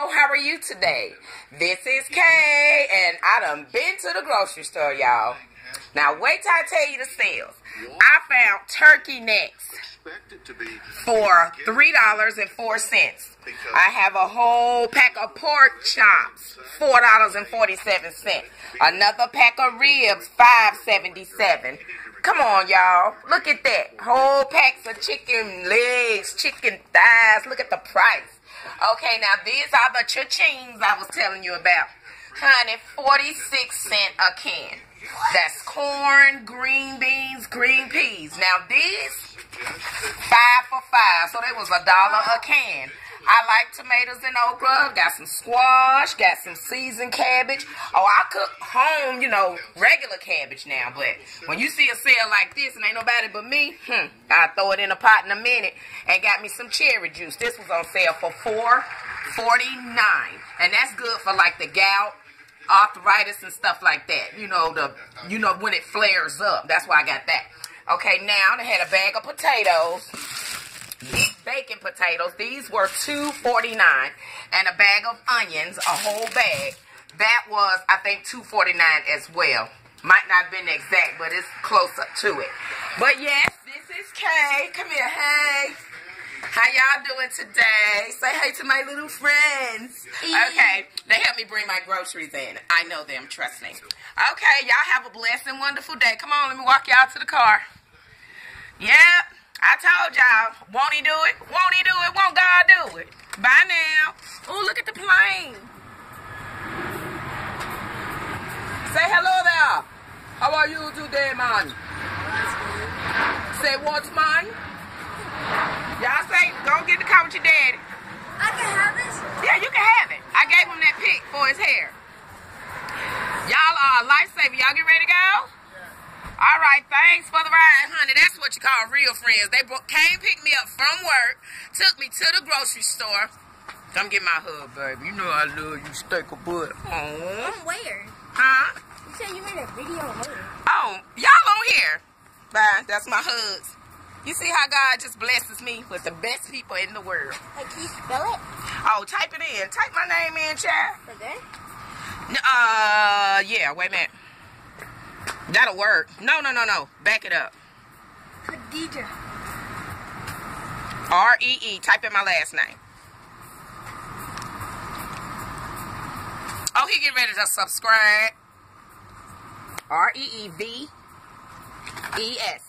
Oh, how are you today? This is Kay, and I done been to the grocery store, y'all. Now, wait till I tell you the sales. I found turkey necks for $3.04. I have a whole pack of pork chops, $4.47. Another pack of ribs, $5.77. Come on, y'all. Look at that. Whole packs of chicken legs, chicken thighs. Look at the price. Okay, now these are the cha-chings I was telling you about. Honey, 46 cent a can. That's corn, green beans, green peas. Now these, five for five. So they was a dollar a can. I like tomatoes and okra. Got some squash. Got some seasoned cabbage. Oh, I cook home, you know, regular cabbage now. But when you see a sale like this and ain't nobody but me, hmm, I throw it in a pot in a minute and got me some cherry juice. This was on sale for four forty nine, and that's good for like the gout arthritis and stuff like that. You know, the you know when it flares up. That's why I got that. Okay, now they had a bag of potatoes bacon potatoes. These were two forty nine, and a bag of onions, a whole bag. That was, I think, two forty nine as well. Might not have been exact, but it's close up to it. But yes, this is Kay. Come here, hey. How y'all doing today? Say hey to my little friends. Okay, they helped me bring my groceries in. I know them, trust me. Okay, y'all have a blessed and wonderful day. Come on, let me walk y'all to the car. Yep. I told y'all, won't he do it? Won't he do it? Won't God do it? Bye now. Oh, look at the plane. Say hello there. How are you today, man? Say what, man? Y'all say, go get the car with your daddy. I can have this? Yeah, you can have it. I gave him that pick for his hair. Y'all are a lifesaver. Y'all get ready to go? All right, thanks for the ride, honey. That's what you call real friends. They came pick me up from work, took me to the grocery store. Come get my hug, baby. You know I love you, steak of butt. From where? Huh? You said you made a video later. Oh, y'all on here. Bye. That's my hugs. You see how God just blesses me with the best people in the world. Hey, can you spell it? Oh, type it in. Type my name in, child. Okay. Uh, yeah. Wait a minute. That'll work. No, no, no, no. Back it up. Khadija. R E E. Type in my last name. Oh, he get ready to subscribe. R E E V E S.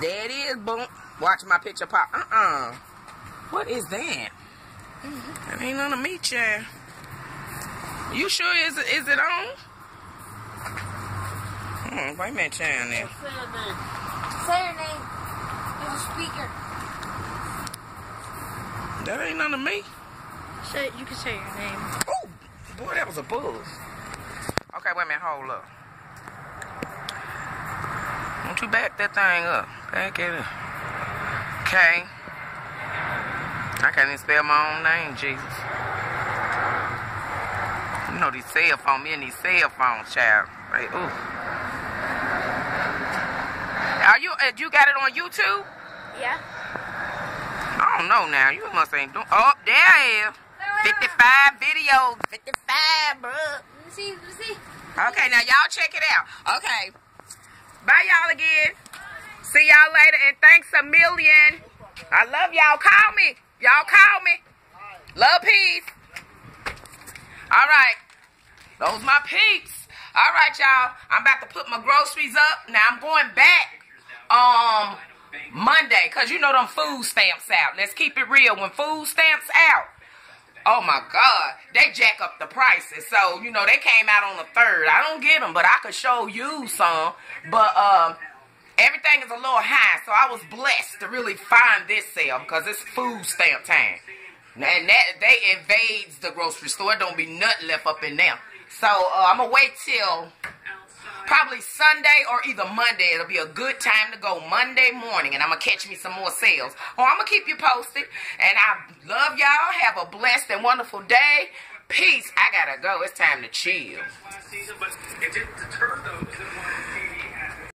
There it is. Boom. Watch my picture pop. Uh uh. What is that? That ain't none of me, child. You sure is it, is it on? Mm-hmm. Wait a minute, child now. Say your name. There's a speaker. That ain't none of me. Say, you can say your name. Oh, boy, that was a buzz. Okay, wait a minute, hold up. Don't you back that thing up. Back it up. Okay. I can't even spell my own name, Jesus. You know these cell phones, me and these cell phones, child. Right, ooh. Are you, uh, you got it on YouTube? Yeah. I don't know now. You must ain't doing. Oh, there I am. 55 videos. 55, bruh. Let me see. Let me see. Okay, now y'all check it out. Okay. Bye, y'all again. See y'all later, and thanks a million. I love y'all. Call me. Y'all call me. Love, peace. All right. Those my peeps. All right, y'all. I'm about to put my groceries up. Now I'm going back um Monday because you know them food stamps out. Let's keep it real. When food stamps out, oh my God, they jack up the prices. So, you know, they came out on the third. I don't get them, but I could show you some. But um, everything is a little high. So I was blessed to really find this sale because it's food stamp time. And that they invades the grocery store. Don't be nothing left up in there. So uh, I'm going to wait till probably Sunday or either Monday. It'll be a good time to go Monday morning, and I'm going to catch me some more sales. Or I'm going to keep you posted. And I love y'all. Have a blessed and wonderful day. Peace. I got to go. It's time to chill.